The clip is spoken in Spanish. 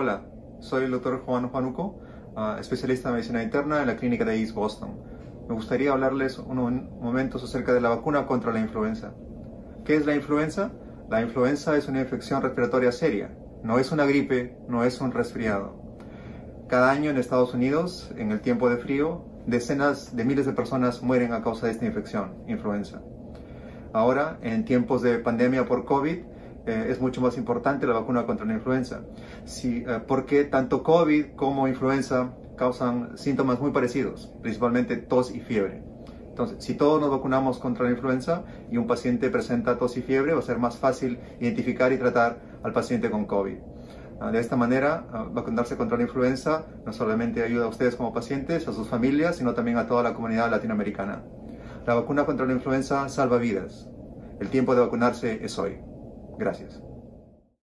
Hola, soy el doctor Juan Juanuco, uh, especialista en medicina interna en la clínica de East Boston. Me gustaría hablarles unos momentos acerca de la vacuna contra la influenza. ¿Qué es la influenza? La influenza es una infección respiratoria seria. No es una gripe, no es un resfriado. Cada año en Estados Unidos, en el tiempo de frío, decenas de miles de personas mueren a causa de esta infección, influenza. Ahora, en tiempos de pandemia por COVID, eh, es mucho más importante la vacuna contra la influenza. Si, eh, porque tanto COVID como influenza causan síntomas muy parecidos, principalmente tos y fiebre. Entonces, si todos nos vacunamos contra la influenza y un paciente presenta tos y fiebre, va a ser más fácil identificar y tratar al paciente con COVID. Ah, de esta manera, ah, vacunarse contra la influenza no solamente ayuda a ustedes como pacientes, a sus familias, sino también a toda la comunidad latinoamericana. La vacuna contra la influenza salva vidas. El tiempo de vacunarse es hoy. Gracias.